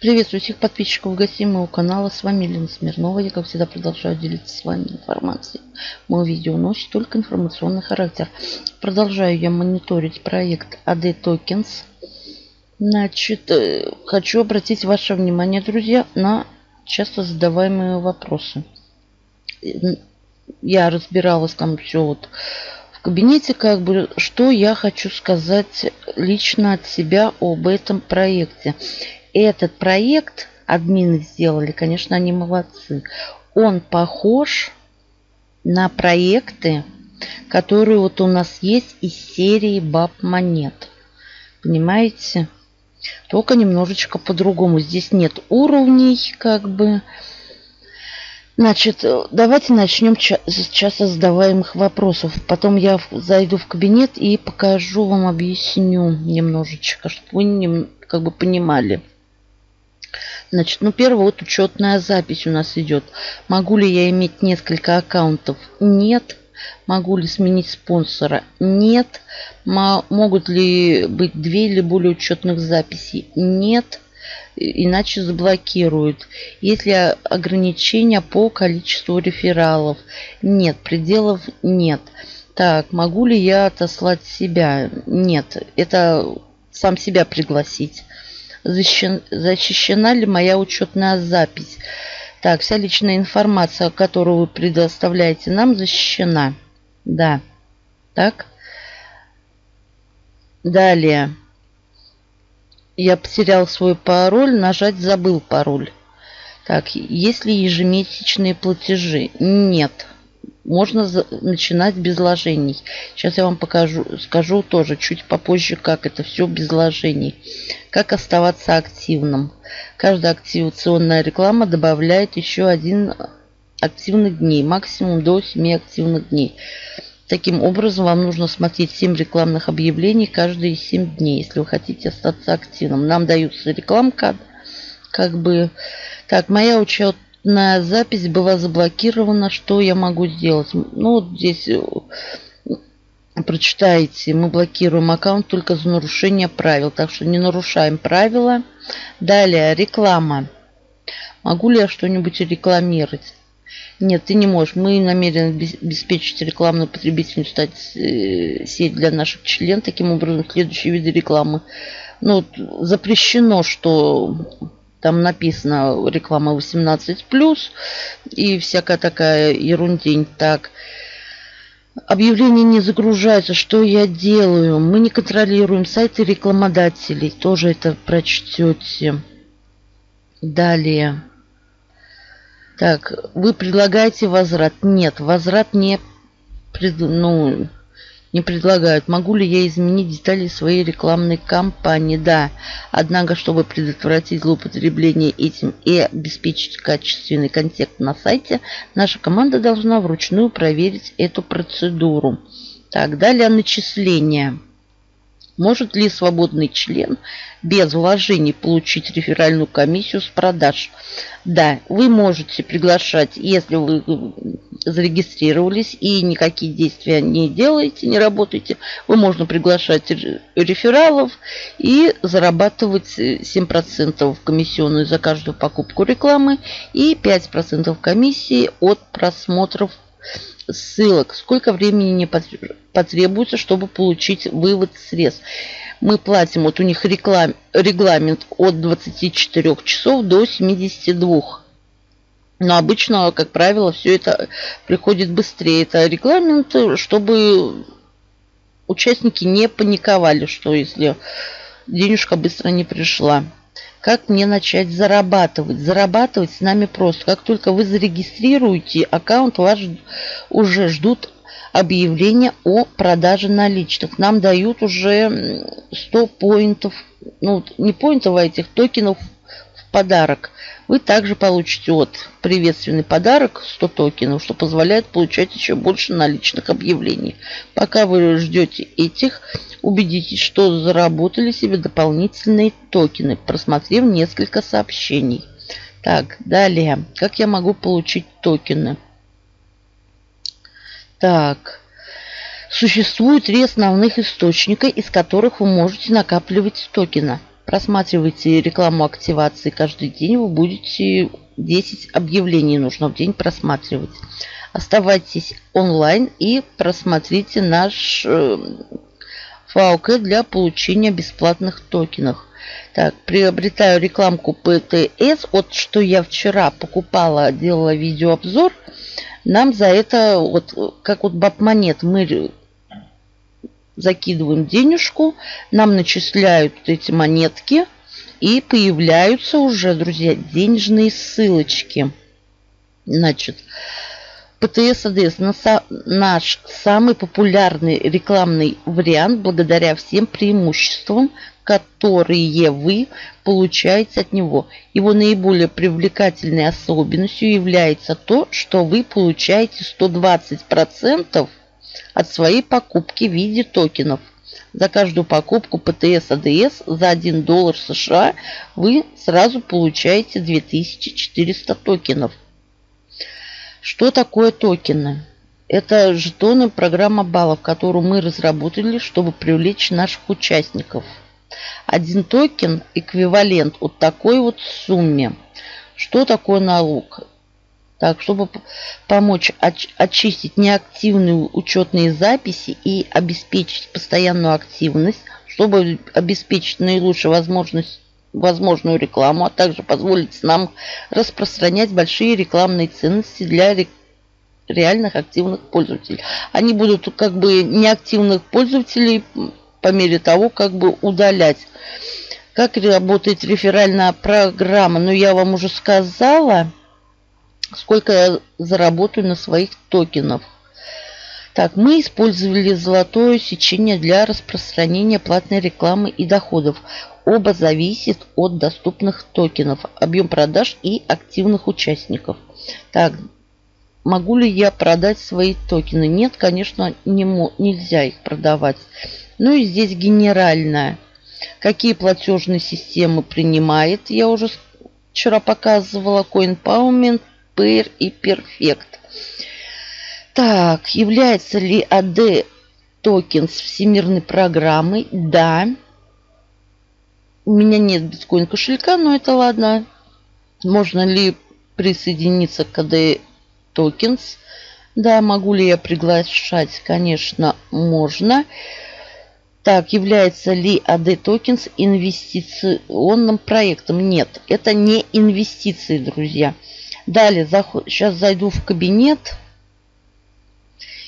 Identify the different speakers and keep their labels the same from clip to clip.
Speaker 1: Приветствую всех подписчиков и гостей моего канала. С вами Елена Смирнова. Я, как всегда, продолжаю делиться с вами информацией. Мое видео носит только информационный характер. Продолжаю я мониторить проект AD Tokens. Значит, э, хочу обратить ваше внимание, друзья, на часто задаваемые вопросы. Я разбиралась там все вот в кабинете, как бы, что я хочу сказать лично от себя об этом проекте этот проект админы сделали, конечно, они молодцы. Он похож на проекты, которые вот у нас есть из серии баб монет. Понимаете? Только немножечко по-другому. Здесь нет уровней, как бы. Значит, давайте начнем с часто задаваемых вопросов. Потом я зайду в кабинет и покажу вам, объясню немножечко, чтобы вы как бы понимали. Значит, ну первое, вот учетная запись у нас идет. Могу ли я иметь несколько аккаунтов? Нет. Могу ли сменить спонсора? Нет. Могут ли быть две или более учетных записей? Нет. Иначе заблокируют. Есть ли ограничения по количеству рефералов? Нет. Пределов нет. Так, могу ли я отослать себя? Нет. Это сам себя пригласить защищен, защищена ли моя учетная запись. Так, вся личная информация, которую вы предоставляете нам, защищена. Да. Так. Далее. Я потерял свой пароль, нажать забыл пароль. Так, есть ли ежемесячные платежи? Нет можно начинать без вложений. Сейчас я вам покажу, скажу тоже чуть попозже, как это все без вложений. Как оставаться активным. Каждая активационная реклама добавляет еще один активных дней, максимум до 7 активных дней. Таким образом, вам нужно смотреть 7 рекламных объявлений каждые 7 дней, если вы хотите остаться активным. Нам даются рекламка, как бы... Так, моя учет на запись была заблокирована. Что я могу сделать? Ну, вот здесь э, прочитаете. Мы блокируем аккаунт только за нарушение правил. Так что не нарушаем правила. Далее, реклама. Могу ли я что-нибудь рекламировать? Нет, ты не можешь. Мы намерены обеспечить рекламную потребительную стать э, сеть для наших членов. Таким образом, следующие виды рекламы. Ну, запрещено, что там написано реклама 18 плюс и всякая такая ерундень. Так, объявление не загружается. Что я делаю? Мы не контролируем сайты рекламодателей. Тоже это прочтете. Далее. Так, вы предлагаете возврат? Нет, возврат не пред, ну, не предлагают. Могу ли я изменить детали своей рекламной кампании? Да. Однако, чтобы предотвратить злоупотребление этим и обеспечить качественный контекст на сайте, наша команда должна вручную проверить эту процедуру. Так, далее начисление. Может ли свободный член без вложений получить реферальную комиссию с продаж? Да, вы можете приглашать, если вы зарегистрировались и никакие действия не делаете, не работаете, вы можно приглашать рефералов и зарабатывать 7% комиссионную за каждую покупку рекламы и 5% комиссии от просмотров ссылок. Сколько времени не потребуется, чтобы получить вывод средств. Мы платим, вот у них реклам, регламент от 24 часов до 72. Но обычно, как правило, все это приходит быстрее. Это регламент, чтобы участники не паниковали, что если денежка быстро не пришла. Как мне начать зарабатывать? Зарабатывать с нами просто. Как только вы зарегистрируете аккаунт, вас уже ждут объявления о продаже наличных. Нам дают уже 100 поинтов, ну не поинтов, а этих токенов подарок. Вы также получите от приветственный подарок 100 токенов, что позволяет получать еще больше наличных объявлений. Пока вы ждете этих, убедитесь, что заработали себе дополнительные токены, просмотрев несколько сообщений. Так, далее. Как я могу получить токены? Так. Существует три основных источника, из которых вы можете накапливать токены. Просматривайте рекламу активации каждый день. Вы будете 10 объявлений нужно в день просматривать. Оставайтесь онлайн и просмотрите наш э, ФАОК для получения бесплатных токенов. Так, приобретаю рекламку ПТС. Вот что я вчера покупала, делала видеообзор. Нам за это, вот как вот баб монет, мы закидываем денежку, нам начисляют эти монетки и появляются уже, друзья, денежные ссылочки. Значит, ПТС АДС наш самый популярный рекламный вариант благодаря всем преимуществам, которые вы получаете от него. Его наиболее привлекательной особенностью является то, что вы получаете 120% от своей покупки в виде токенов. За каждую покупку ПТС АДС за 1 доллар США вы сразу получаете 2400 токенов. Что такое токены? Это жетоны программа баллов, которую мы разработали, чтобы привлечь наших участников. Один токен эквивалент вот такой вот сумме. Что такое налог? Так, чтобы помочь очистить неактивные учетные записи и обеспечить постоянную активность, чтобы обеспечить наилучшую возможность возможную рекламу, а также позволить нам распространять большие рекламные ценности для реальных активных пользователей. Они будут как бы неактивных пользователей по мере того, как бы удалять. Как работает реферальная программа? Ну, я вам уже сказала, сколько я заработаю на своих токенах. Так, мы использовали золотое сечение для распространения платной рекламы и доходов. Оба зависят от доступных токенов, объем продаж и активных участников. Так, могу ли я продать свои токены? Нет, конечно, не нельзя их продавать. Ну и здесь генеральная. Какие платежные системы принимает? Я уже вчера показывала CoinPowerment, Pair и Perfect. Так, является ли AD токен с всемирной программой? Да. У меня нет биткоин кошелька, но это ладно. Можно ли присоединиться к AD Tokens? Да, могу ли я приглашать? Конечно, можно. Так, является ли AD Tokens инвестиционным проектом? Нет, это не инвестиции, друзья. Далее, сейчас зайду в кабинет.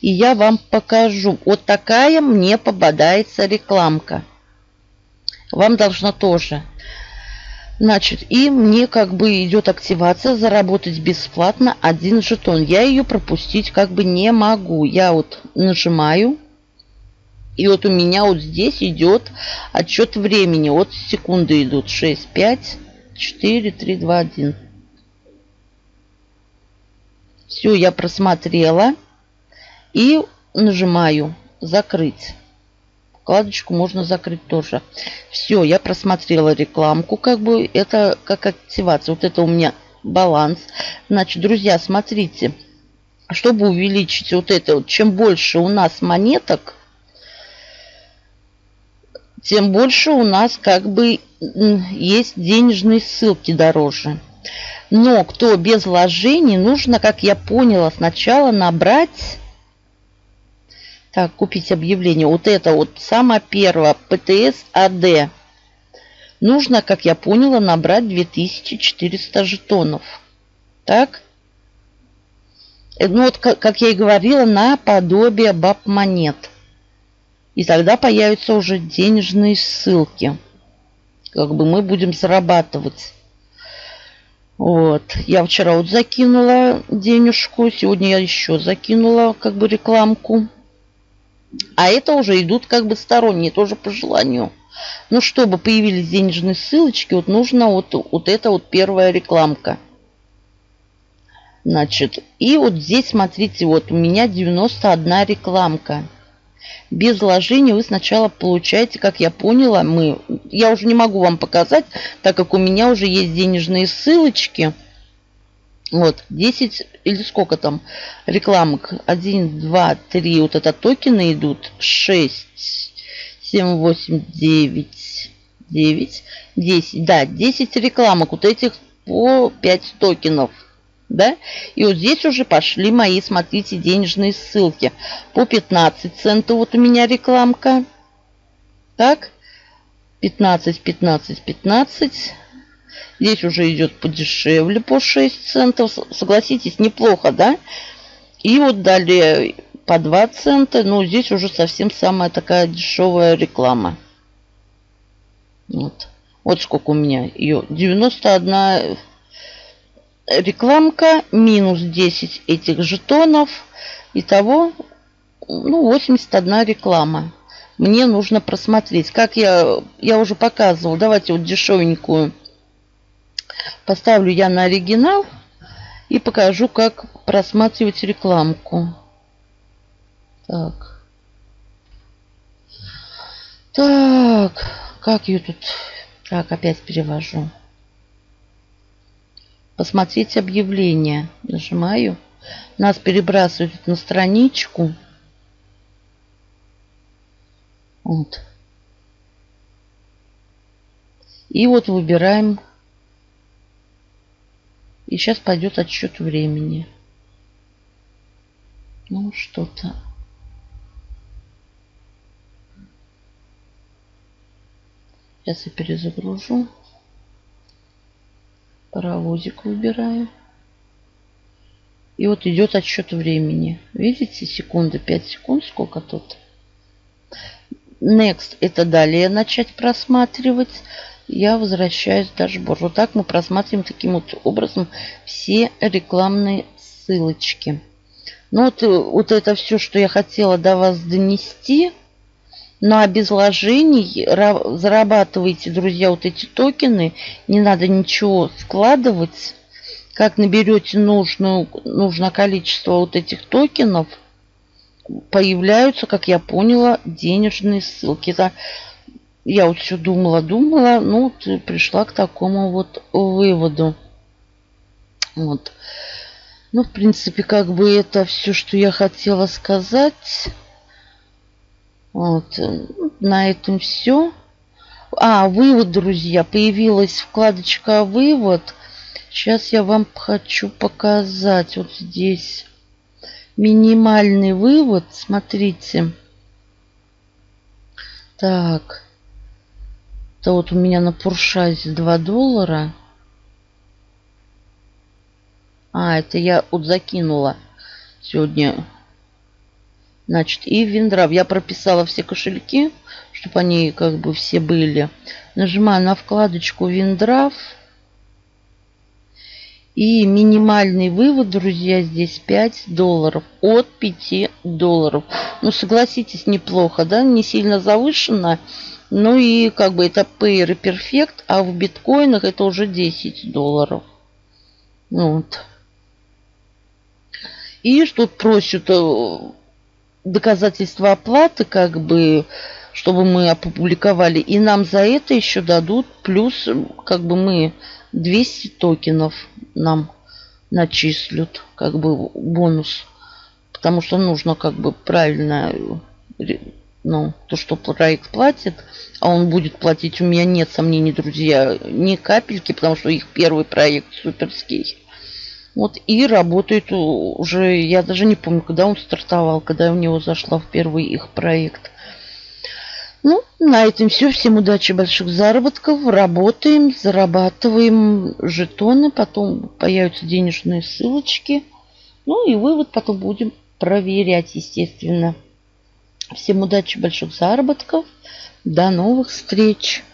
Speaker 1: И я вам покажу. Вот такая мне попадается рекламка. Вам должна тоже. Значит, и мне как бы идет активация, заработать бесплатно один жетон. Я ее пропустить как бы не могу. Я вот нажимаю. И вот у меня вот здесь идет отчет времени. Вот секунды идут. 6, 5, 4, 3, 2, 1. Все, я просмотрела. И нажимаю «Закрыть». Вкладочку можно закрыть тоже. Все, я просмотрела рекламку, как бы это как активация. Вот это у меня баланс. Значит, друзья, смотрите, чтобы увеличить вот это, чем больше у нас монеток, тем больше у нас как бы есть денежные ссылки дороже. Но кто без вложений, нужно, как я поняла, сначала набрать... Так, купить объявление. Вот это вот самое первое. ПТС АД. Нужно, как я поняла, набрать 2400 жетонов. Так. Э, ну вот, как, я и говорила, наподобие баб монет. И тогда появятся уже денежные ссылки. Как бы мы будем зарабатывать. Вот. Я вчера вот закинула денежку. Сегодня я еще закинула как бы рекламку. А это уже идут как бы сторонние, тоже по желанию. Но чтобы появились денежные ссылочки, вот нужно вот, вот эта вот первая рекламка. Значит, и вот здесь, смотрите, вот у меня 91 рекламка. Без вложения вы сначала получаете, как я поняла, мы... Я уже не могу вам показать, так как у меня уже есть денежные ссылочки. Вот, 10 или сколько там рекламок? 1, 2, 3, вот это токены идут. 6, 7, 8, 9, 9, 10. Да, 10 рекламок вот этих по 5 токенов. Да? И вот здесь уже пошли мои, смотрите, денежные ссылки. По 15 центов вот у меня рекламка. Так, 15, 15, 15. Здесь уже идет подешевле, по 6 центов. Согласитесь, неплохо, да? И вот далее по 2 цента. Но здесь уже совсем самая такая дешевая реклама. Вот. Вот сколько у меня ее. 91 рекламка, минус 10 этих жетонов. Итого, ну, 81 реклама. Мне нужно просмотреть. Как я, я уже показывал, давайте вот дешевенькую поставлю я на оригинал и покажу, как просматривать рекламку. Так. Так, как ее тут... Так, опять перевожу. Посмотреть объявление. Нажимаю. Нас перебрасывают на страничку. Вот. И вот выбираем. И сейчас пойдет отсчет времени. Ну, что-то. Сейчас я перезагружу. Паровозик выбираю. И вот идет отсчет времени. Видите, секунды, 5 секунд, сколько тут. Next это далее начать просматривать. Я возвращаюсь в дашборд. Вот так мы просматриваем таким вот образом все рекламные ссылочки. Ну вот, вот это все, что я хотела до вас донести. Ну а без вложений зарабатываете, друзья, вот эти токены. Не надо ничего вкладывать. Как наберете нужную, нужное количество вот этих токенов, появляются, как я поняла, денежные ссылки. Это я вот все думала, думала, ну, вот пришла к такому вот выводу. Вот. Ну, в принципе, как бы это все, что я хотела сказать. Вот. На этом все. А, вывод, друзья. Появилась вкладочка «Вывод». Сейчас я вам хочу показать. Вот здесь минимальный вывод. Смотрите. Так. Это вот у меня на Пуршазе 2 доллара. А, это я вот закинула сегодня Значит, и Виндрав. Я прописала все кошельки, чтобы они как бы все были. Нажимаю на вкладочку Виндрав. И минимальный вывод, друзья, здесь 5 долларов. От 5 долларов. Ну, согласитесь, неплохо, да? Не сильно завышенно. Ну и как бы это Payer и Perfect, а в биткоинах это уже 10 долларов. Вот. И что просят э, доказательства оплаты, как бы, чтобы мы опубликовали. И нам за это еще дадут плюс, как бы мы 200 токенов нам начислят, как бы бонус. Потому что нужно как бы правильно, ну, то, что проект платит, а он будет платить, у меня нет сомнений, друзья, ни капельки, потому что их первый проект суперский. Вот и работает уже, я даже не помню, когда он стартовал, когда у него зашла в первый их проект. Ну, на этом все. Всем удачи, больших заработков. Работаем, зарабатываем жетоны, потом появятся денежные ссылочки. Ну и вывод потом будем проверять, естественно. Всем удачи, больших заработков. До новых встреч!